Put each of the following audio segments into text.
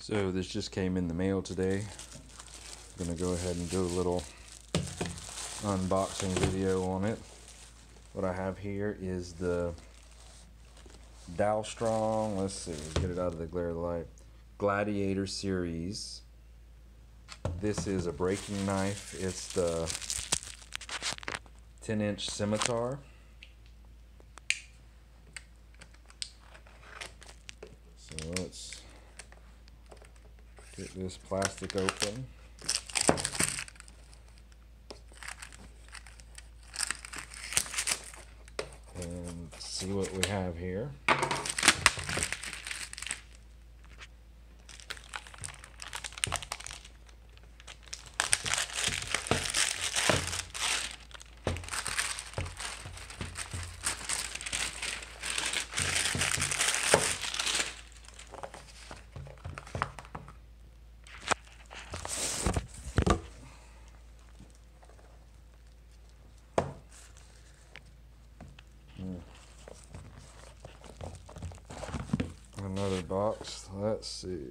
So this just came in the mail today. I'm gonna go ahead and do a little unboxing video on it. What I have here is the Dalstrong, let's see, get it out of the glare of the light. Gladiator series. This is a breaking knife. It's the 10 inch scimitar. So let's get this plastic open. And see what we have here. Hmm. Another box. Let's see.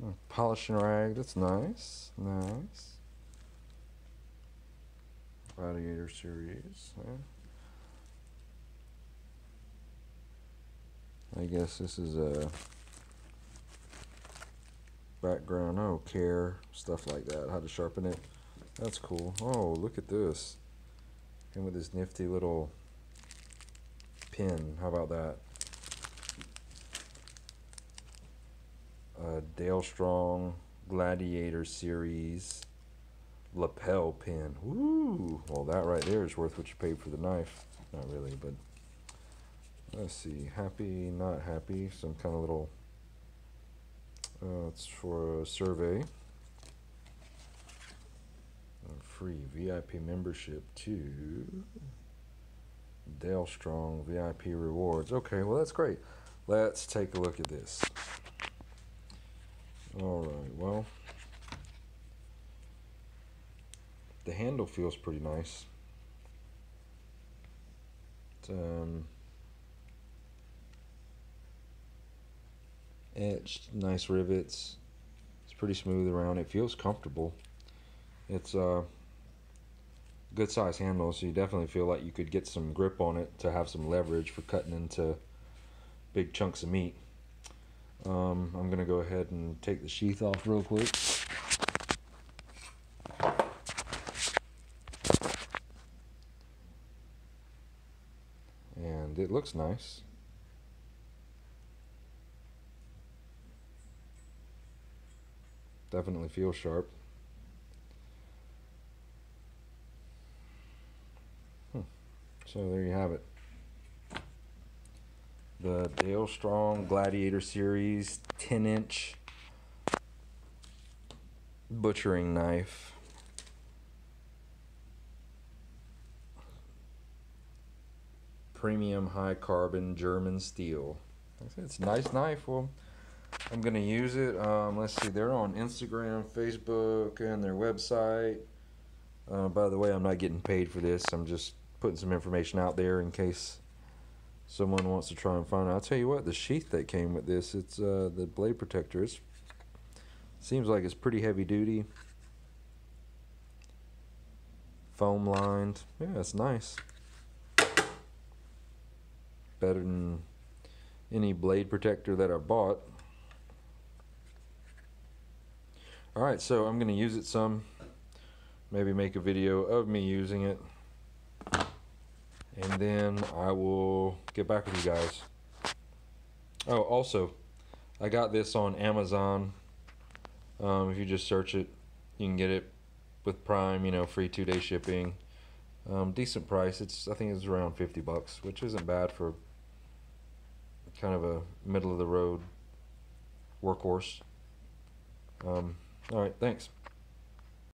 Hmm, oh, polishing rag. That's nice. Nice. Gladiator series. Yeah. I guess this is a background. Oh, care stuff like that. How to sharpen it. That's cool. Oh, look at this. And with this nifty little pin. How about that? Dalstrong Gladiator Series lapel pin. Woo! Well, that right there is worth what you paid for the knife. Not really, but let's see. Happy, not happy. Some kind of little. Uh, it's for a survey. Free VIP membership to Dalstrong VIP rewards. Okay, well that's great. Let's take a look at this. All right, well, the handle feels pretty nice. It's, um, etched, nice rivets. It's pretty smooth around. It feels comfortable. It's uh good size handle so you definitely feel like you could get some grip on it to have some leverage for cutting into big chunks of meat. Um, I'm gonna go ahead and take the sheath off real quick. And it looks nice. Definitely feels sharp So there you have it. The Dalstrong Gladiator Series 10 inch butchering knife. Premium high carbon German steel. It's a nice knife. Well, I'm going to use it. Um, let's see, they're on Instagram, Facebook, and their website. Uh, by the way, I'm not getting paid for this. I'm just putting some information out there in case someone wants to try and find it. I'll tell you what, the sheath that came with this, it's uh, the blade protector. It seems like it's pretty heavy duty. Foam lined. Yeah, it's nice. Better than any blade protector that I bought. Alright, so I'm going to use it some. Maybe make a video of me using it and then I will get back with you guys. Oh, also, I got this on Amazon. Um, if you just search it, you can get it with Prime, you know, free two-day shipping. Um, decent price. It's I think it's around 50 bucks, which isn't bad for kind of a middle of the road workhorse. Um, all right, thanks.